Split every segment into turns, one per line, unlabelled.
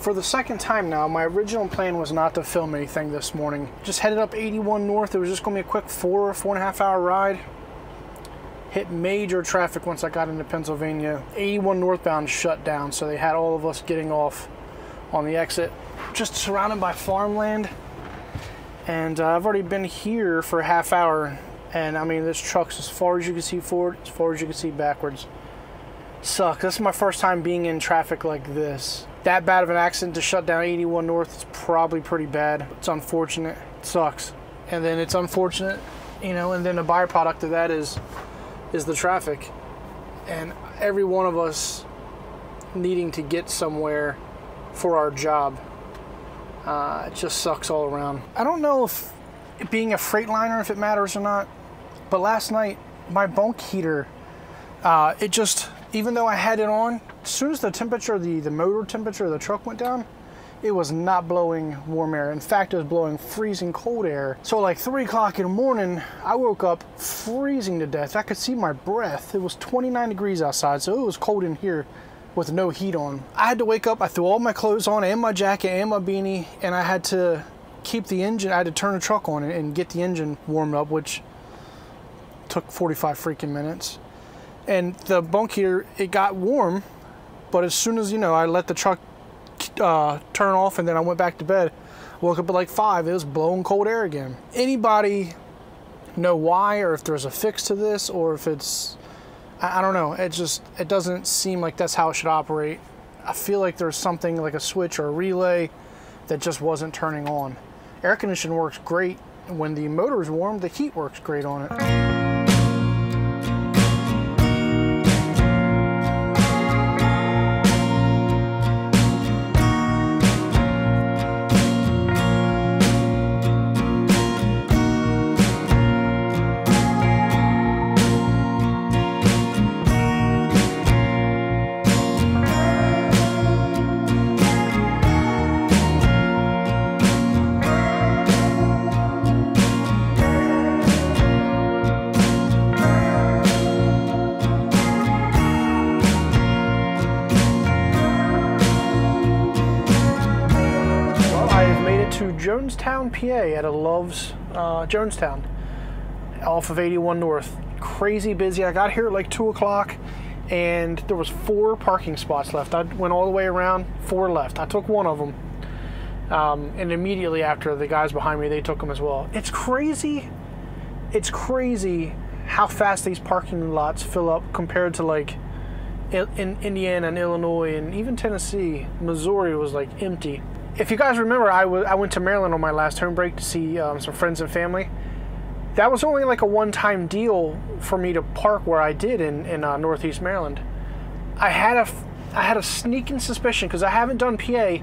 for the second time now, my original plan was not to film anything this morning. Just headed up 81 North. It was just going to be a quick four, four and a half hour ride. Hit major traffic once I got into Pennsylvania. 81 northbound shut down, so they had all of us getting off on the exit. Just surrounded by farmland. And uh, I've already been here for a half hour. And I mean, this truck's as far as you can see forward, as far as you can see backwards. Suck. This is my first time being in traffic like this that bad of an accident to shut down 81 North is probably pretty bad. It's unfortunate. It sucks. And then it's unfortunate, you know, and then the byproduct of that is is the traffic. And every one of us needing to get somewhere for our job. Uh, it just sucks all around. I don't know if being a Freightliner, if it matters or not, but last night my bunk heater, uh, it just even though I had it on, as soon as the temperature, the, the motor temperature of the truck went down, it was not blowing warm air. In fact, it was blowing freezing cold air. So like three o'clock in the morning, I woke up freezing to death. I could see my breath. It was 29 degrees outside, so it was cold in here with no heat on. I had to wake up, I threw all my clothes on and my jacket and my beanie, and I had to keep the engine, I had to turn the truck on and get the engine warmed up, which took 45 freaking minutes and the bunk heater it got warm but as soon as you know i let the truck uh, turn off and then i went back to bed woke up at like five it was blowing cold air again. Anybody know why or if there's a fix to this or if it's I, I don't know. It just it doesn't seem like that's how it should operate. I feel like there's something like a switch or a relay that just wasn't turning on. Air conditioning works great. When the motor is warm the heat works great on it PA at a Love's uh, Jonestown off of 81 North. Crazy busy. I got here at like 2 o'clock and there was four parking spots left. I went all the way around, four left. I took one of them. Um, and immediately after, the guys behind me, they took them as well. It's crazy. It's crazy how fast these parking lots fill up compared to like in Indiana and Illinois and even Tennessee. Missouri was like empty if you guys remember, I, I went to Maryland on my last home break to see um, some friends and family. That was only like a one time deal for me to park where I did in, in uh, Northeast Maryland. I had a, I had a sneaking suspicion because I haven't done PA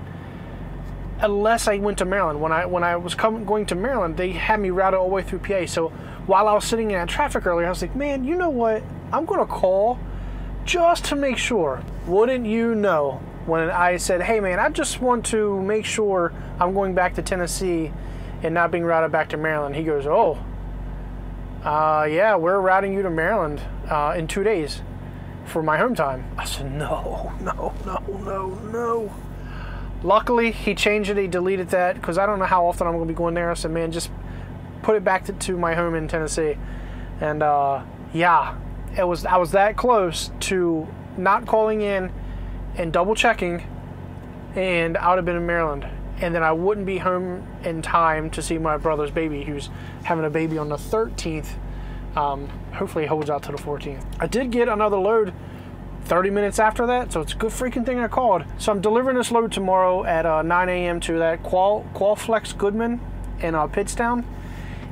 unless I went to Maryland. When I when I was going to Maryland, they had me routed all the way through PA. So while I was sitting in that traffic earlier, I was like, man, you know what? I'm gonna call just to make sure. Wouldn't you know? When I said, hey man, I just want to make sure I'm going back to Tennessee and not being routed back to Maryland. He goes, oh, uh, yeah, we're routing you to Maryland uh, in two days for my home time. I said, no, no, no, no, no. Luckily, he changed it. He deleted that because I don't know how often I'm going to be going there. I said, man, just put it back to, to my home in Tennessee. And uh, yeah, it was I was that close to not calling in and double checking, and I would have been in Maryland. And then I wouldn't be home in time to see my brother's baby, who's having a baby on the 13th. Um, hopefully, holds out to the 14th. I did get another load 30 minutes after that, so it's a good freaking thing I called. So I'm delivering this load tomorrow at uh, 9 a.m. to that Qual Qualflex Goodman in uh, Pittstown,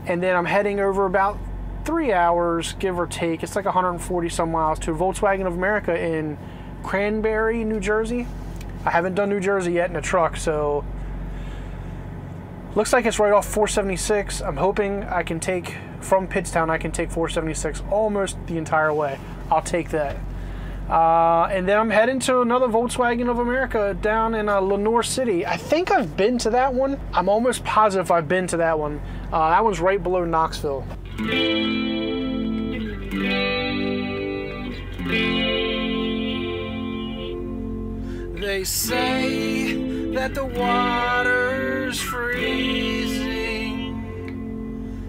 and then I'm heading over about three hours, give or take. It's like 140 some miles to Volkswagen of America in Cranbury, New Jersey. I haven't done New Jersey yet in a truck, so looks like it's right off 476. I'm hoping I can take from Pittstown. I can take 476 almost the entire way. I'll take that. Uh, and then I'm heading to another Volkswagen of America down in uh, Lenoir City. I think I've been to that one. I'm almost positive I've been to that one. Uh, that one's right below Knoxville.
They say
that the water's freezing.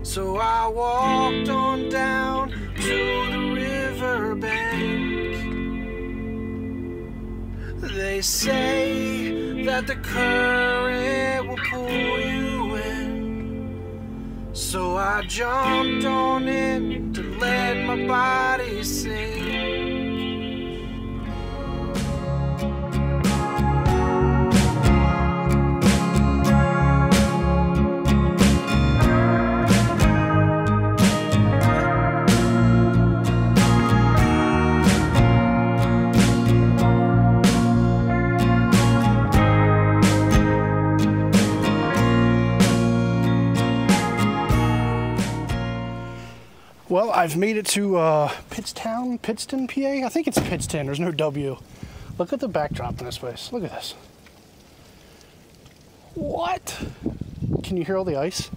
So I walked on down to the riverbank. They say that the current will pull you in. So I jumped on it to let my body sink. Well, I've made it to uh, Pittstown, Pittston, PA. I think it's Pittston. There's no W. Look at the backdrop in this place. Look at this. What? Can you hear all the ice?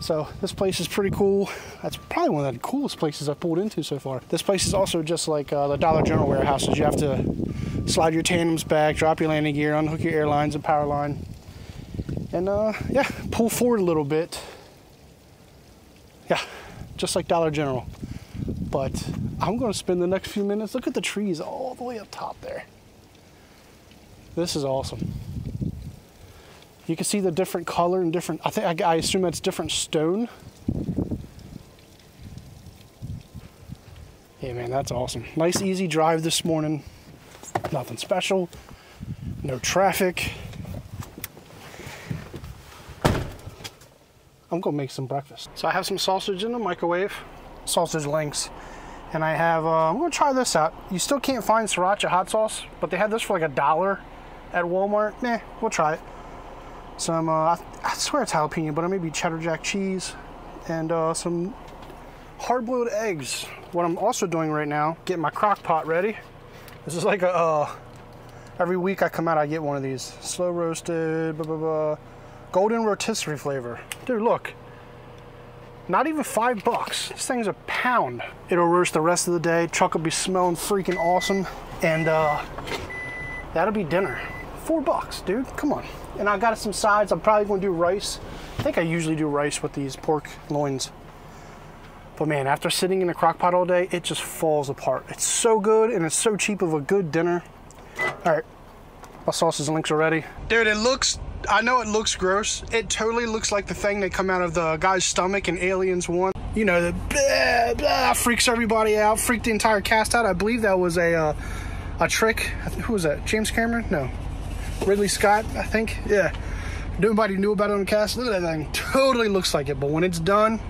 So this place is pretty cool. That's probably one of the coolest places I've pulled into so far. This place is also just like uh, the Dollar General warehouses. You have to slide your tandems back, drop your landing gear, unhook your airlines and power line, and uh, yeah, pull forward a little bit. Yeah, just like Dollar General. But I'm to spend the next few minutes. Look at the trees all the way up top there. This is awesome. You can see the different color and different. I think I, I assume that's different stone. Yeah, man, that's awesome. Nice, easy drive this morning. Nothing special. No traffic. I'm gonna make some breakfast. So I have some sausage in the microwave, sausage links, and I have, uh, I'm gonna try this out. You still can't find sriracha hot sauce, but they had this for like a dollar at Walmart. Nah, we'll try it. Some, uh, I, swear it's jalapeno, but it may be cheddar jack cheese, and uh, some hard-boiled eggs. What I'm also doing right now, getting my crock pot ready. This is like a, uh, every week I come out, I get one of these. Slow roasted, blah, blah, blah golden rotisserie flavor. Dude, look. Not even five bucks. This thing's a pound. It'll roast the rest of the day. Truck will be smelling freaking awesome. And uh, that'll be dinner. Four bucks, dude. Come on. And I got some sides. I'm probably going to do rice. I think I usually do rice with these pork loins. But man, after sitting in the crock pot all day, it just falls apart. It's so good and it's so cheap of a good dinner. All right, my sausage links are ready. Dude, it looks I know it looks gross. It totally looks like the thing that come out of the guy's stomach in Aliens 1. You know, the blah, blah, freaks everybody out, freaked the entire cast out. I believe that was a uh, a trick. Who was that? James Cameron? No. Ridley Scott, I think. Yeah. Nobody knew about it on the cast. Look at that thing. Totally looks like it. But when it's done,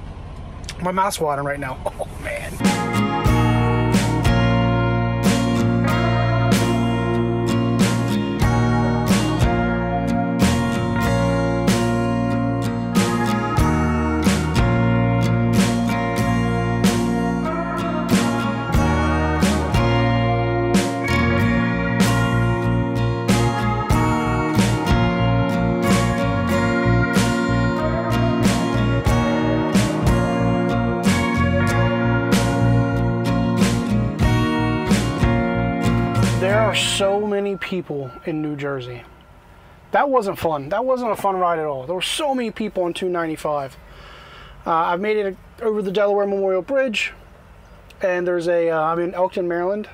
my mouth's watering right now. Oh, man. So many people in New Jersey. That wasn't fun. That wasn't a fun ride at all. There were so many people on 295. Uh, I've made it over the Delaware Memorial Bridge, and there's a. am uh, in Elkton, Maryland.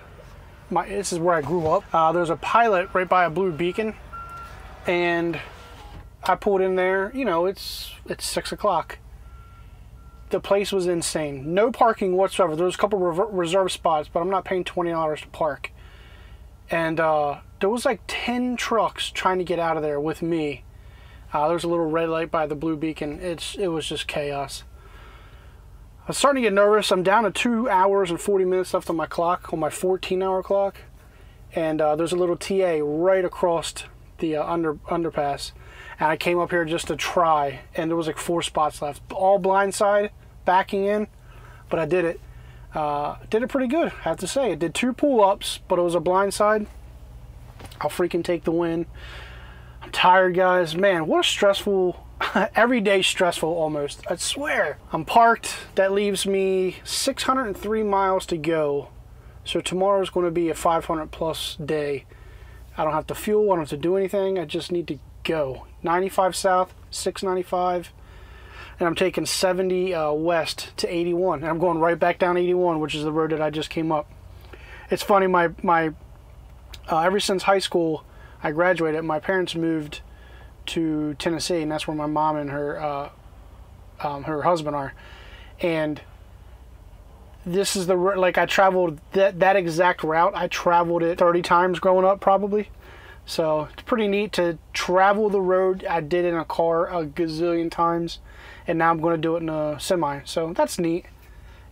My, this is where I grew up. Uh, there's a pilot right by a blue beacon, and I pulled in there. You know, it's it's six o'clock. The place was insane. No parking whatsoever. There was a couple reserve spots, but I'm not paying twenty dollars to park and uh, there was like 10 trucks trying to get out of there with me. Uh, was a little red light by the blue beacon. It's it was just chaos. I was starting to get nervous. I'm down to two hours and 40 minutes left on my clock on my 14 hour clock. And uh, there's a little ta right across the uh, under underpass. And i came up here just to try. And there was like four spots left. All blind side backing in but i did it uh, did it pretty good, I have to say. It did two pull-ups, but it was a blind side. I'll freaking take the win. I'm tired, guys. Man, what a stressful, every day stressful almost. I swear. I'm parked. That leaves me 603 miles to go. So tomorrow's going to be a 500 plus day. I don't have to fuel. I don't have to do anything. I just need to go. 95 south, 695, and I'm taking 70 uh, west to 81, and I'm going right back down 81, which is the road that I just came up. It's funny. My my uh, ever since high school, I graduated. My parents moved to Tennessee, and that's where my mom and her uh, um, her husband are, and this is the like I traveled that that exact route. I traveled it 30 times growing up, probably. So it's pretty neat to travel the road I did in a car a gazillion times, and now I'm going to do it in a semi. So that's neat.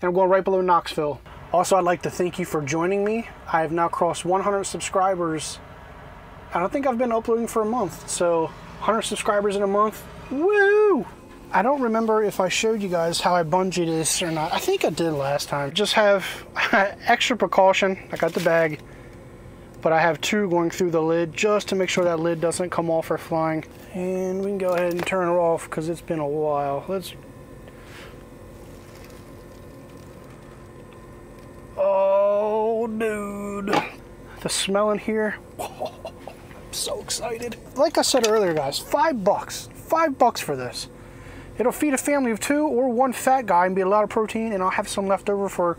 And I'm going right below Knoxville. Also, I'd like to thank you for joining me. I have now crossed 100 subscribers. I don't think I've been uploading for a month, so 100 subscribers in a month. Woo! I don't remember if I showed you guys how I bungee this or not. I think I did last time. Just have extra precaution. I got the bag, but I have two going through the lid just to make sure that lid doesn't come off or flying. And we can go ahead and turn it off because it's been a while. Let's. Oh, dude. The smell in here. I'm so excited. Like I said earlier, guys, five bucks. Five bucks for this. It'll feed a family of two or one fat guy and be a lot of protein, and I'll have some left over for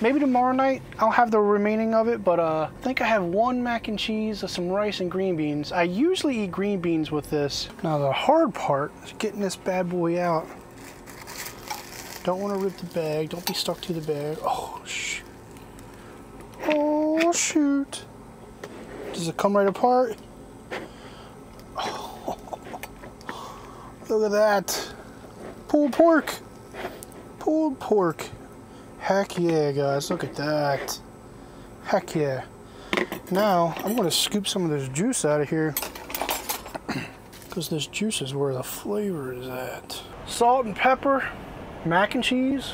maybe tomorrow night. I'll have the remaining of it, but uh, I think I have one mac and cheese, some rice, and green beans. I usually eat green beans with this. Now the hard part is getting this bad boy out. Don't want to rip the bag. Don't be stuck to the bag. Oh, shoot. Oh, shoot. Does it come right apart? Look at that. Pulled pork. Pulled pork. Heck yeah, guys. Look at that. Heck yeah. Now, I'm to scoop some of this juice out of here. Because this juice is where the flavor is at. Salt and pepper, mac and cheese,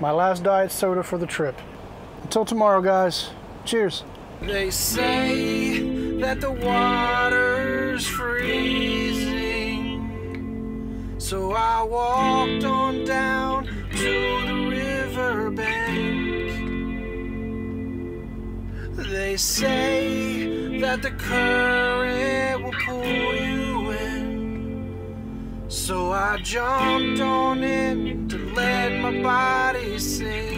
my last diet soda for the trip. Until tomorrow, guys. Cheers.
They say that the water's freezing. So I walked on down to They say that the current will pull you in. So I jumped on in to let my body sink.